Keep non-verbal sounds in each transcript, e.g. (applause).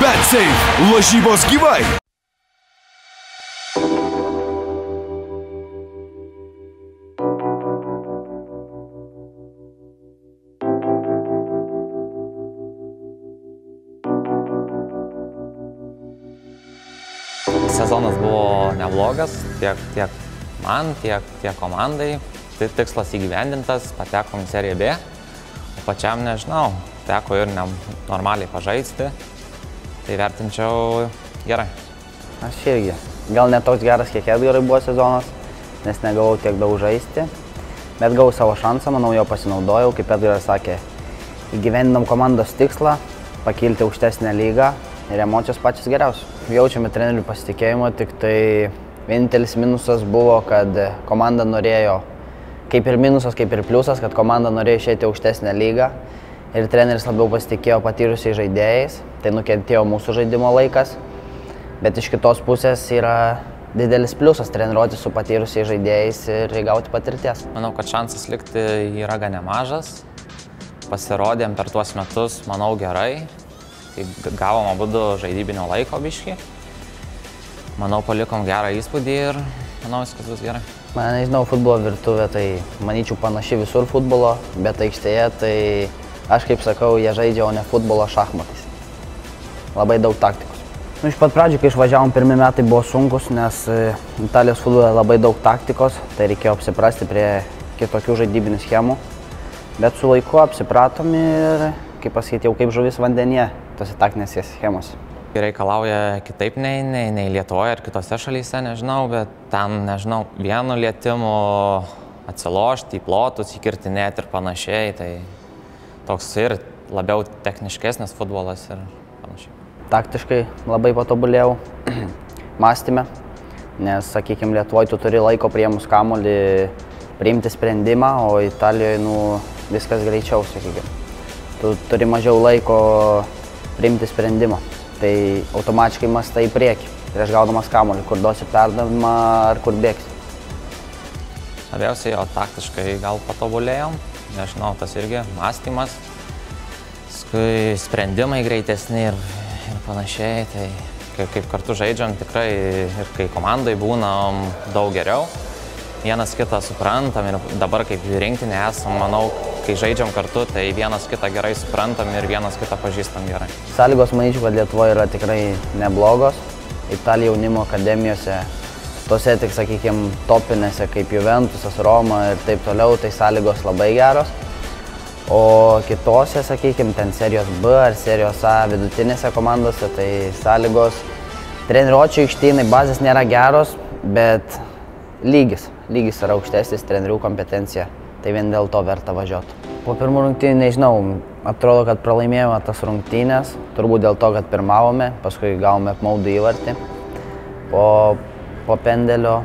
BetSafe – lažybos gyvai. Sezonas buvo neblogas tiek, tiek man, tiek, tiek komandai. Tikslas įgyvendintas, patekom į seriją B. O pačiam nežinau, teko ir ne, normaliai pažaisti. Tai vertinčiau gerai. Aš irgi. Gal ne toks geras, kiek Edgarai buvo sezonas, nes negavau tiek daug žaisti. Bet gavau savo šansą, manau, jo pasinaudojau. Kaip Edgaras sakė, įgyvendinam komandos tikslą, pakilti aukštesnę lygą ir emocijos pačios geriausios. Jaučiame trenerių pasitikėjimą, tik tai vienintelis minusas buvo, kad komanda norėjo, kaip ir minusas, kaip ir pliusas, kad komanda norėjo išėti aukštesnę lygą ir treneris labiau pasitikėjo patyrusiais žaidėjais, tai nukentėjo mūsų žaidimo laikas. Bet iš kitos pusės yra didelis pliusas treniruoti su patyrusiais žaidėjais ir įgauti patirties. Manau, kad šansas likti yra gan nemažas. Pasirodėm per tuos metus, manau, gerai. Tai gavom abu žaidybinio laiko biški. Manau, palikom gerą įspūdį ir manau, viskas bus gerai. Man nežinau, futbolo virtuvė, tai manyčiau panaši visur futbolo, bet aikštėje tai aš kaip sakau, jie žaidžia, o ne futbolo šachmatais. Labai daug taktikos. Nu, iš pat pradžių, kai išvažiavom, pirmie metai buvo sunkus, nes e, Italijos futbole labai daug taktikos, tai reikėjo apsiprasti prie kitokių žaidybinių schemų. Bet su laiku apsipratom ir, kaip pasakyti, jau kaip žuvis vandenyje, tose taktinėse schemose. Reikalauja kitaip nei, nei, nei Lietuvoje ir kitose šalyse, nežinau, bet ten, nežinau, vienu lietimu atsilošti į plotus, įkirtinėti ir panašiai, tai toks ir labiau techniškesnis futbolas ir panašiai taktiškai labai patobulėjau (clears throat) mąstymę, nes, sakykime, Lietuvoje tu turi laiko priemus kamolį priimti sprendimą, o Italijoje nu, viskas greičiau, sakykime. Tu turi mažiau laiko priimti sprendimą, tai automatiškai mastai į priekį, prieš gaudamas kamolį, kur duosi perdavimą ar kur bėgsi. Labiausiai jo taktiškai gal patobulėjom, nežinau, tas irgi mąstymas, paskui sprendimai greitesni ir ir panašiai. Tai kaip, kaip kartu žaidžiam tikrai ir kai komandai būnam daug geriau. Vienas kitą suprantam ir dabar kaip rinktinė esam, manau, kai žaidžiam kartu, tai vienas kitą gerai suprantam ir vienas kitą pažįstam gerai. Sąlygos, manyčiau, kad Lietuvoje yra tikrai neblogos. Italija jaunimo akademijose, tose tik, sakykime, topinėse kaip Juventusas, Roma ir taip toliau, tai sąlygos labai geros. O kitose, sakykime, ten serijos B ar serijos A vidutinėse komandose, tai sąlygos treniruočio aikštynai bazės nėra geros, bet lygis, lygis yra aukštesnis, trenerių kompetencija, tai vien dėl to verta važiuoti. Po pirmų rungtynių nežinau, atrodo, kad pralaimėjome tas rungtynės, turbūt dėl to, kad pirmavome, paskui gavome apmaudų įvartį. Po, po pendelio,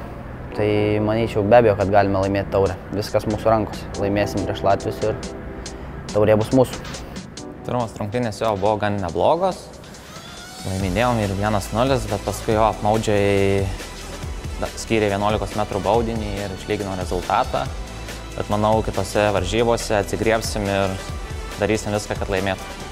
tai manyčiau be abejo, kad galime laimėti taurę. Viskas mūsų rankose. Laimėsim prieš Latvijus ir taurė bus mūsų. Pirmas rungtynės jo buvo gan neblogos. Laiminėjom ir 1-0, bet paskui jo apmaudžiai skyrė 11 m baudinį ir išlygino rezultatą. Bet manau, kitose varžybose atsigriepsim ir darysim viską, kad laimėtų.